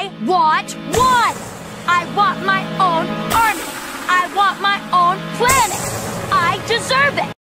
I want one! I want my own army! I want my own planet! I deserve it!